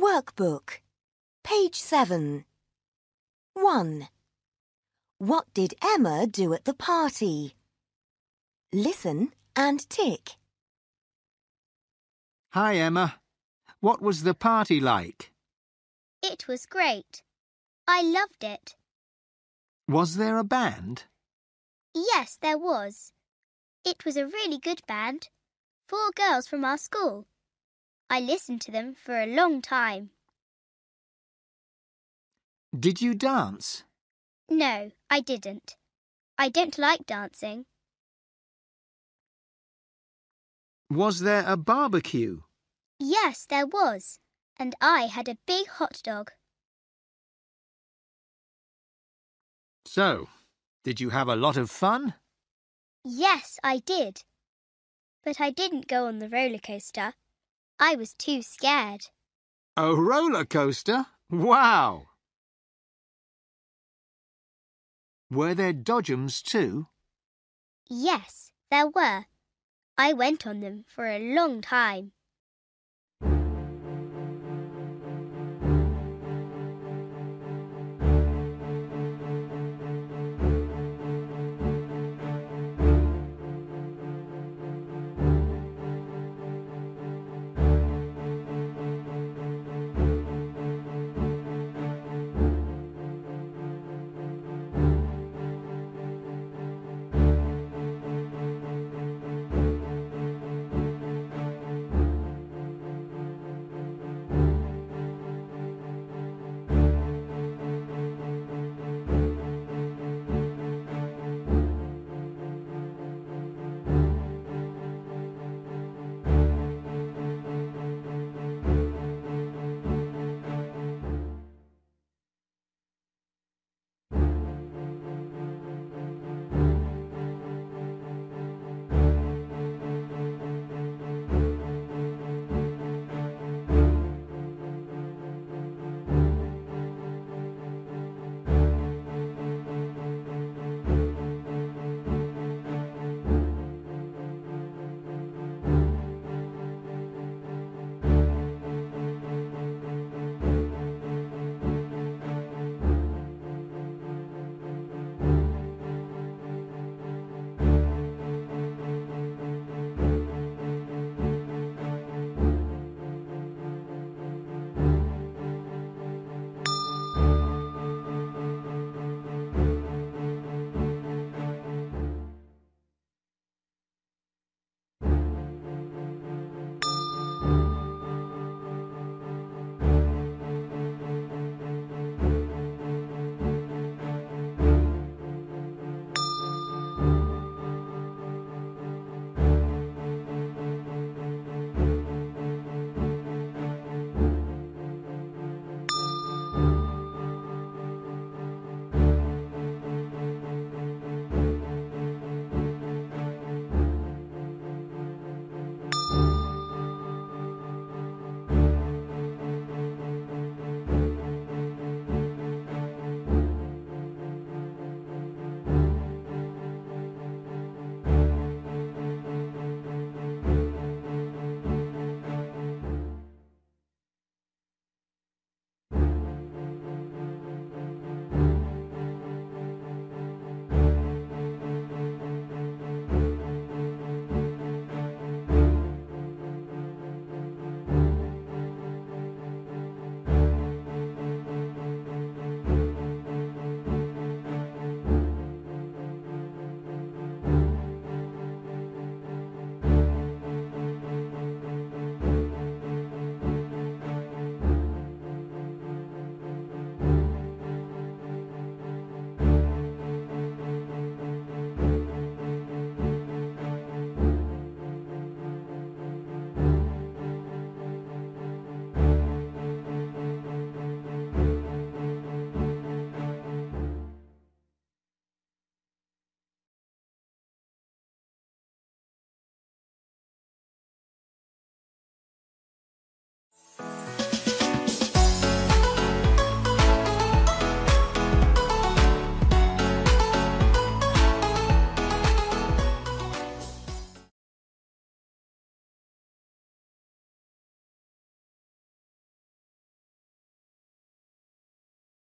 Workbook. Page 7. 1. What did Emma do at the party? Listen and tick. Hi, Emma. What was the party like? It was great. I loved it. Was there a band? Yes, there was. It was a really good band. Four girls from our school. I listened to them for a long time. Did you dance? No, I didn't. I don't like dancing. Was there a barbecue? Yes, there was. And I had a big hot dog. So, did you have a lot of fun? Yes, I did. But I didn't go on the roller coaster. I was too scared. A roller coaster? Wow! Were there dodgems too? Yes, there were. I went on them for a long time.